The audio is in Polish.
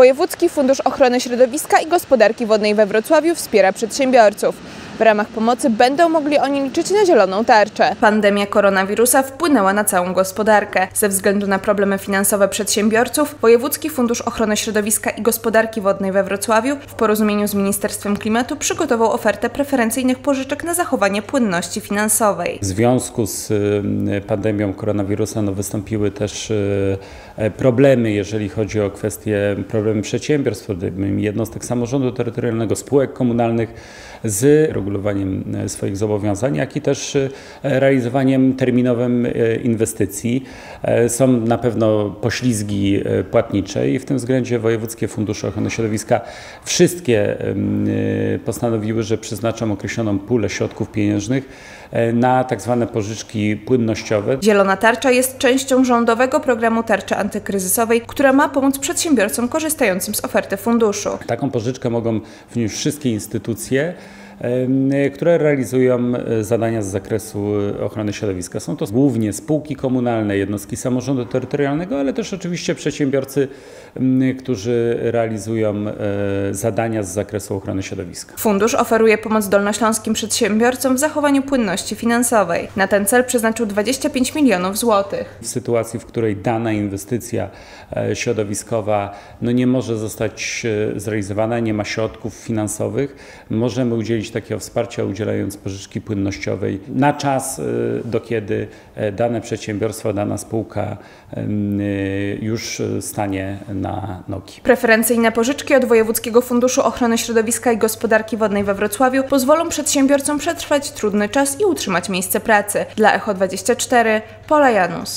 Wojewódzki Fundusz Ochrony Środowiska i Gospodarki Wodnej we Wrocławiu wspiera przedsiębiorców. W ramach pomocy będą mogli oni liczyć na zieloną tarczę. Pandemia koronawirusa wpłynęła na całą gospodarkę. Ze względu na problemy finansowe przedsiębiorców, Wojewódzki Fundusz Ochrony Środowiska i Gospodarki Wodnej we Wrocławiu w porozumieniu z Ministerstwem Klimatu przygotował ofertę preferencyjnych pożyczek na zachowanie płynności finansowej. W związku z y, pandemią koronawirusa no, wystąpiły też y, e, problemy, jeżeli chodzi o kwestie problemy przedsiębiorstw, jednostek samorządu terytorialnego, spółek komunalnych z regulowaniem e, swoich zobowiązań, jak i też e, realizowaniem terminowym e, inwestycji. Są na pewno poślizgi płatnicze i w tym względzie Wojewódzkie Fundusze Ochrony Środowiska wszystkie postanowiły, że przeznaczą określoną pulę środków pieniężnych na tak zwane pożyczki płynnościowe. Zielona Tarcza jest częścią rządowego programu tarczy antykryzysowej, która ma pomóc przedsiębiorcom korzystającym z oferty funduszu. Taką pożyczkę mogą wnieść wszystkie instytucje, które realizują e, zadania z zakresu e, ochrony środowiska. Są to głównie spółki komunalne, jednostki samorządu terytorialnego, ale też oczywiście przedsiębiorcy, którzy realizują e, zadania z zakresu ochrony środowiska. Fundusz oferuje pomoc dolnośląskim przedsiębiorcom w zachowaniu płynności finansowej. Na ten cel przeznaczył 25 milionów złotych. W sytuacji, w której dana inwestycja środowiskowa no nie może zostać zrealizowana, nie ma środków finansowych, możemy udzielić takiego wsparcia, udzielając pożyczki płynnościowej na czas, e, do kiedy e, dane przedsiębiorstwo, dana spółka e, już e, stanie na nogi. Preferencyjne pożyczki od Wojewódzkiego Funduszu Ochrony Środowiska i Gospodarki Wodnej we Wrocławiu pozwolą przedsiębiorcom przetrwać trudny czas i utrzymać miejsce pracy. Dla Echo 24 Pola Janus.